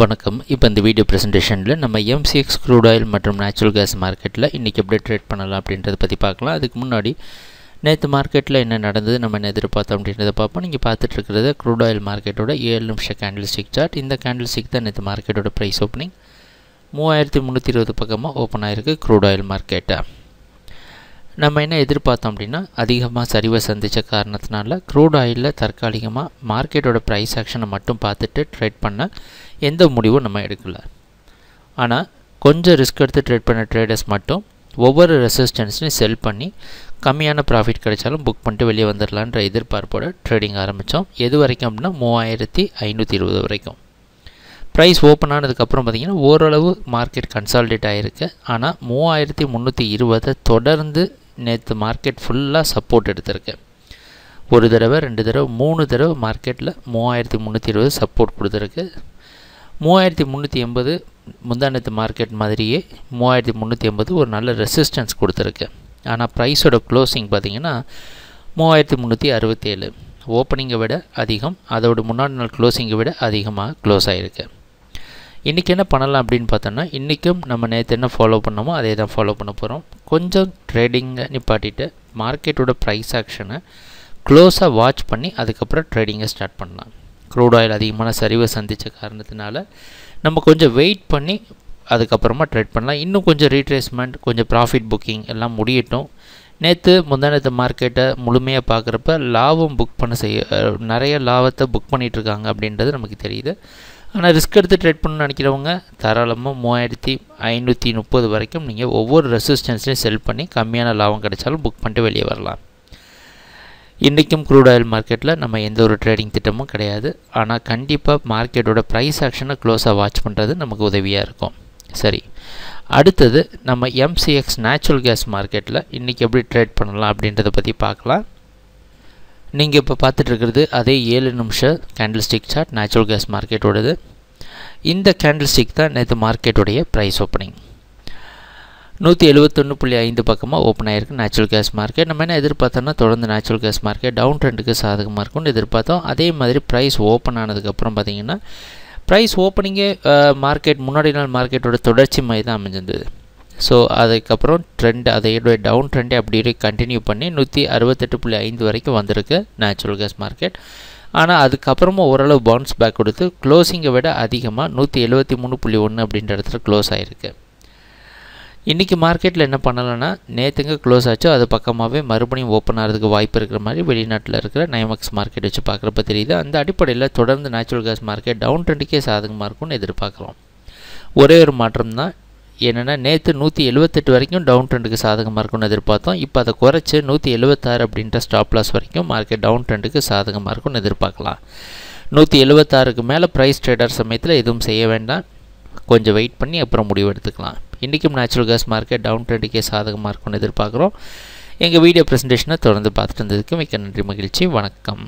வணக்கம். இப்போ இந்த வீடியோ ப்ரெசன்டேஷனில் நம்ம எம்சிஎக்ஸ் க்ரூட் ஆயில் மற்றும் நேச்சுரல் கேஸ் மார்க்கெட்டில் இன்றைக்கி எப்படி ட்ரேட் பண்ணலாம் அப்படின்றத பற்றி பார்க்கலாம். அதுக்கு முன்னாடி நேற்று மார்க்கெட்டில் என்ன நடந்தது நம்ம என்ன எதிர்பார்த்தோம் அப்படின்றத பார்ப்போம். நீங்கள் பார்த்துட்டுருக்கிறது க்ரூட் ஆயில் மார்க்கெட்டோட ஏழு நிமிஷம் கேண்டில் ஸ்டிக் சார்ட் இந்த கேண்டில் ஸ்டிக் தான் நேற்று மார்க்கெட்டோட ப்ரைஸ் ஓப்பனிங் மூவாயிரத்தி முந்நூற்றி இருபது பக்கமாக ஓப்பன் ஆகிருக்கு க்ரூட் ஆயில் மார்க்கெட்டை நம்ம என்ன எதிர்பார்த்தோம் அப்படின்னா அதிகமாக சரிவை சந்தித்த காரணத்தினால க்ரூட் ஆயிலில் தற்காலிகமாக மார்க்கெட்டோட ப்ரைஸ் ஆக்ஷனை மட்டும் பார்த்துட்டு ட்ரேட் பண்ண எந்த முடிவும் நம்ம எடுக்கல. ஆனால் கொஞ்சம் ரிஸ்க் எடுத்து ட்ரேட் பண்ண ட்ரேடர்ஸ் மட்டும் ஒவ்வொரு ரெசிஸ்டன்ஸ்லையும் செல் பண்ணி கம்மியான ப்ராஃபிட் கிடைச்சாலும் புக் பண்ணிட்டு வெளியே வந்துடலான்ற எதிர்பார்ப்போட ட்ரேடிங் ஆரம்பித்தோம் எது வரைக்கும் அப்படின்னா மூவாயிரத்தி ஐநூற்றி இருபது வரைக்கும். ப்ரைஸ் ஓப்பன் ஆனதுக்கப்புறம் பார்த்திங்கன்னா ஓரளவு மார்க்கெட் கன்சால்டேட் ஆகிருக்கு ஆனால் மூவாயிரத்தி முந்நூற்றி இருபதை தொடர்ந்து நேற்று மார்க்கெட் ஃபுல்லாக சப்போர்ட் எடுத்திருக்கு. ஒரு தடவை ரெண்டு தடவை மூணு தடவை மார்க்கெட்டில் மூவாயிரத்தி முந்நூற்றி இருபது சப்போர்ட் கொடுத்துருக்கு. மூவாயிரத்தி முந்நூற்றி எண்பது முந்தானத்து மார்க்கெட் மாதிரியே மூவாயிரத்தி முந்நூற்றி எண்பது ஒரு நல்ல ரெசிஸ்டன்ஸ் கொடுத்துருக்கு. ஆனால் ப்ரைஸோட க்ளோசிங் பார்த்திங்கன்னா மூவாயிரத்தி முந்நூற்றி அறுபத்தேழு. ஓப்பனிங்கை விட அதிகம் அதோட முன்னாடி நாள் க்ளோசிங்கை விட அதிகமாக க்ளோஸ் ஆகிருக்கு இன்றைக்கி என்ன பண்ணலாம் அப்படின்னு பார்த்தோன்னா இன்றைக்கும் நம்ம நேற்று என்ன ஃபாலோ பண்ணோமோ அதே தான் ஃபாலோ பண்ண போகிறோம் கொஞ்சம் ட்ரேடிங்கை நிப்பாட்டிட்டு மார்க்கெட்டோட ப்ரைஸ் ஆக்ஷனை க்ளோஸாக வாட்ச் பண்ணி அதுக்கப்புறம் ட்ரேடிங்கை ஸ்டார்ட் பண்ணலாம். க்ரூட் ஆயில் அதிகமான சரிவை சந்தித்த காரணத்தினால நம்ம கொஞ்சம் வெயிட் பண்ணி அதுக்கப்புறமா ட்ரேட் பண்ணலாம். இன்னும் கொஞ்சம் ரீட்ரேஸ்மெண்ட் கொஞ்சம் ப்ராஃபிட் புக்கிங் எல்லாம் முடியட்டும். நேற்று முந்தானத்து மார்க்கெட்டை முழுமையாக பார்க்குறப்ப லாபம் புக் பண்ண செய்ய நிறைய லாபத்தை புக் பண்ணிகிட்ருக்காங்க அப்படின்றது நமக்கு தெரியுது. ஆனால் ரிஸ்க் எடுத்து ட்ரேட் பண்ணணும்னு நினைக்கிறவங்க தாராளமாக மூவாயிரத்தி ஐநூற்றி முப்பது வரைக்கும் நீங்கள் ஒவ்வொரு ரெசிஸ்டன்ஸ்லையும் செல் பண்ணி கம்மியான லாபம் கிடைச்சாலும் புக் பண்ணிட்டு வெளியே வரலாம். இன்றைக்கும் க்ரூட் ஆயில் மார்க்கெட்டில் நம்ம எந்த ஒரு ட்ரேடிங் திட்டமும் கிடையாது. ஆனால் கண்டிப்பாக மார்க்கெட்டோட ப்ரைஸ் ஆக்ஷனை க்ளோஸாக வாட்ச் பண்ணுறது நமக்கு உதவியாக இருக்கும். சரி. அடுத்தது நம்ம எம்சிஎக்ஸ் நேச்சுரல் கேஸ் மார்க்கெட்டில் இன்றைக்கி எப்படி ட்ரேட் பண்ணலாம் அப்படின்றத பற்றி பார்க்கலாம். நீங்கள் இப்போ பார்த்துட்ருக்கிறது அதே ஏழு நிமிஷம் candle stick chart natural gas மார்க்கெட்டோடது இந்த கேண்டில் ஸ்டிக் தான் நேற்று மார்க்கெட்டுடைய ப்ரைஸ் ஓப்பனிங் நூற்றி எழுபத்தொன்று புள்ளி ஐந்து பக்கமாக ஓப்பன் ஆகிருக்கு நேச்சுரல் கேஸ் மார்க்கெட் நம்ம என்ன எதிர்பார்த்தோம்னா தொடர்ந்து நேச்சுரல் கேஸ் மார்க்கெட் டவுன் ட்ரெண்டுக்கு சாதகமாக இருக்கும்னு எதிர்பார்த்தோம். அதே மாதிரி ப்ரைஸ் ஓப்பன் ஆனதுக்கப்புறம் பார்த்திங்கன்னா ப்ரைஸ் ஓப்பனிங்கே மார்க்கெட் முன்னாடி நாள் மார்க்கெட்டோட தொடர்ச்சி மாதிரி தான் அமைஞ்சிருந்தது. ஸோ அதுக்கப்புறம் ட்ரெண்ட் அதையோட டவுன் ட்ரெண்டை அப்படியே கண்டினியூ பண்ணி நூற்றி அறுபத்தெட்டு புள்ளி ஐந்து வரைக்கும் வந்திருக்கு நேச்சுரல் கேஸ் மார்க்கெட் ஆனால் அதுக்கப்புறமா ஓரளவு பவுன்ஸ் பேக் கொடுத்து க்ளோஸிங்கை விட அதிகமாக நூற்றி எழுபத்தி மூணு புள்ளி ஒன்று அப்படின்ற இடத்துல க்ளோஸ் ஆகிருக்கு இன்றைக்கி மார்க்கெட்டில் என்ன பண்ணலைன்னா நேற்றுங்க க்ளோஸ் ஆச்சோ அது பக்கமாகவே மறுபடியும் ஓப்பன் ஆகிறதுக்கு வாய்ப்பு இருக்கிற மாதிரி வெளிநாட்டில் இருக்கிற நைமக்ஸ் மார்க்கெட் வச்சு பார்க்குறப்ப தெரியுது. அந்த அடிப்படையில் தொடர்ந்து நேச்சுரல் கேஸ் மார்க்கெட் டவுன் ட்ரெண்டுக்கே சாதகமாக இருக்கும்னு எதிர்பார்க்குறோம். ஒரே ஒரு மாற்றம் தான் என்னென்னா நேற்று நூற்றி எழுபத்தெட்டு வரைக்கும் டவுன் ட்ரெண்டுக்கு சாதகமாக இருக்கும்னு எதிர்பார்த்தோம். இப்போ அதை குறைச்சி நூற்றி எழுபத்தாறு அப்படின்ற ஸ்டாப் லாஸ் வரைக்கும் மார்க்கெட் டவுன் ட்ரெண்டுக்கு சாதகமாக இருக்கும்னு எதிர்பார்க்கலாம். நூற்றி எழுபத்தாறுக்கு மேலே ப்ரைஸ் ட்ரேடர் சமயத்தில் எதுவும் செய்ய வேண்டாம். கொஞ்சம் வெயிட் பண்ணி அப்புறம் முடிவு எடுத்துக்கலாம். இன்றைக்கும் நேச்சுரல் கேஸ் மார்க்கெட் டவுன் ட்ரெண்டுக்கே சாதகமாக இருக்கும்னு எதிர்பார்க்குறோம். எங்கள் வீடியோ ப்ரெசன்டேஷனை தொடர்ந்து பார்த்துட்டு இருந்ததுக்கு மிக்க நன்றி மகிழ்ச்சி வணக்கம்.